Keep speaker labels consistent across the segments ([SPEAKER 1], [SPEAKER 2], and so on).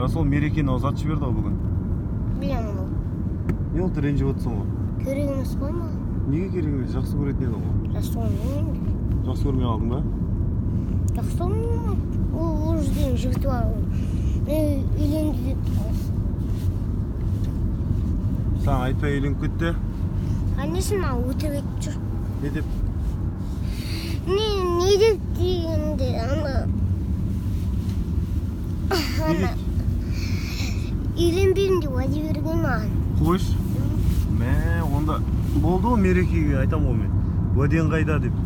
[SPEAKER 1] расул мерекені ұзатып жіберді ғой бүгін
[SPEAKER 2] білемін ол
[SPEAKER 1] не болды ренжіп отырсың ғой
[SPEAKER 2] керек емес қой маған
[SPEAKER 1] неге керек емес жақсы көретін едің ғой
[SPEAKER 2] жақсы көрмеймін
[SPEAKER 1] жақсы көрмей қалдың ба?
[SPEAKER 2] Жақсы көрмеймін ол ол жерден жігіті бар. Мен үйленді деп
[SPEAKER 1] саған айтпай үйленіп кетті.
[SPEAKER 2] Конечно маған өтірік айтып жүр.
[SPEAKER 1] Не деп?
[SPEAKER 2] Не не деп дегенде ана.
[SPEAKER 1] Деп
[SPEAKER 2] үйленбеймін деп уәде берген маған
[SPEAKER 1] қойшы мә онда болды ғой мерекеге айтамын ғой мен уәдең қайда деп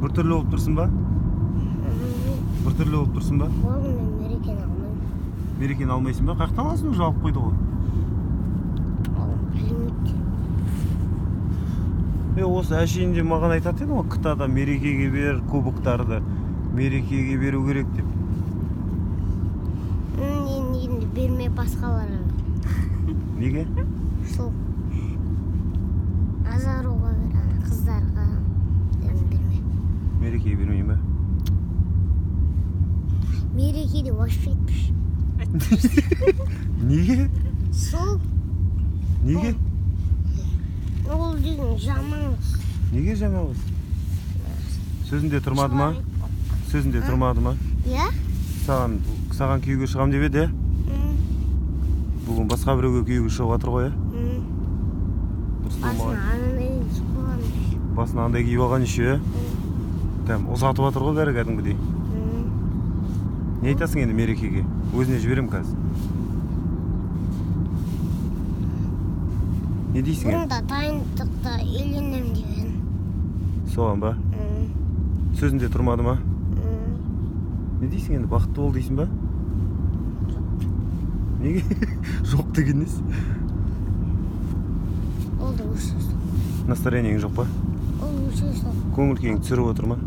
[SPEAKER 1] біртүрлі болып тұрсың ба біртүрлі болып тұрсың ба
[SPEAKER 2] болды мен мерекені алмаймын
[SPEAKER 1] мерекені алмайсың ба қай жақтан аласың уже алып қойды ғой е осы әшейін де маған айтатын еді ғой кта да мерекеге бер кубоктарды мерекеге беру керек деп
[SPEAKER 2] енді берме басқаларға
[SPEAKER 1] неге?
[SPEAKER 2] Сол. Азаруға бер ана қыздарға берме
[SPEAKER 1] мерекеге бермеймін ба
[SPEAKER 2] мерекеде вообще айтпашы.
[SPEAKER 1] Неге?
[SPEAKER 2] Сол.
[SPEAKER 1] Неге?
[SPEAKER 2] Ол деген жаман
[SPEAKER 1] неге жаман қыз сөзінде тұрмады ма? Сөзінде тұрмады ма?
[SPEAKER 2] Иә?
[SPEAKER 1] Саған саған күйеуге шығамын деп еді? иә басқа біреуге күйеуге шығып жатыр ғой иә?
[SPEAKER 2] Басына
[SPEAKER 1] андай киіп алған еще иә? Кәдімгі ұзатып жатыр ғой бәрі кәдімгідей. Не айтасың енді мерекеге? Өзіне жіберемін қазір. Не дейсің
[SPEAKER 2] бұрында дайындықта үйленемін едім
[SPEAKER 1] соған ба? Сөзінде тұрмады ма? Не дейсің енді? Бақытты бол дейсің ба? Неге жоқ деген несі
[SPEAKER 2] ол да
[SPEAKER 1] настроениең жоқ па
[SPEAKER 2] ол
[SPEAKER 1] көңіл күйің түсіріп отыр ма